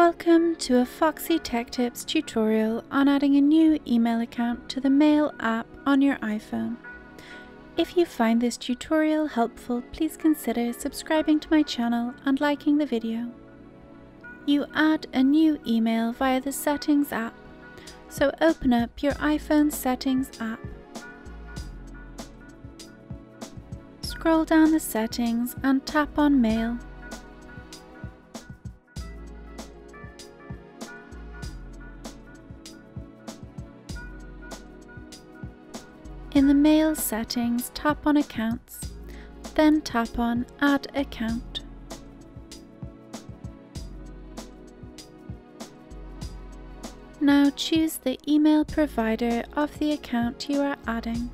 Welcome to a Foxy Tech Tips tutorial on adding a new email account to the Mail app on your iPhone. If you find this tutorial helpful, please consider subscribing to my channel and liking the video. You add a new email via the Settings app, so open up your iPhone Settings app. Scroll down the settings and tap on Mail. In the Mail settings, tap on Accounts, then tap on Add Account. Now choose the email provider of the account you are adding.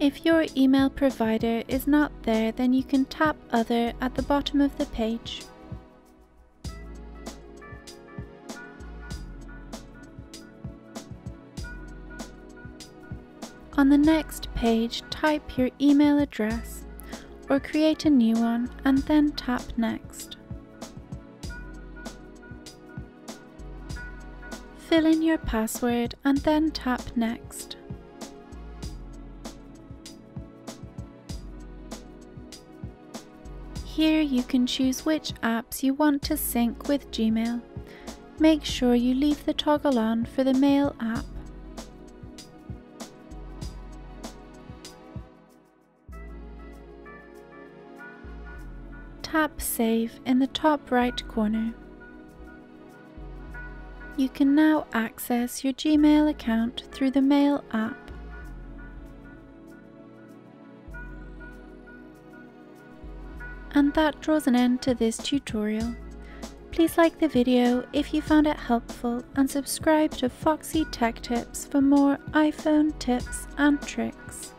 If your email provider is not there, then you can tap Other at the bottom of the page. On the next page, type your email address or create a new one and then tap Next. Fill in your password and then tap Next. Here you can choose which apps you want to sync with Gmail. Make sure you leave the toggle on for the Mail app. Tap Save in the top right corner. You can now access your Gmail account through the Mail app. And that draws an end to this tutorial. Please like the video if you found it helpful and subscribe to Foxy Tech Tips for more iPhone tips and tricks.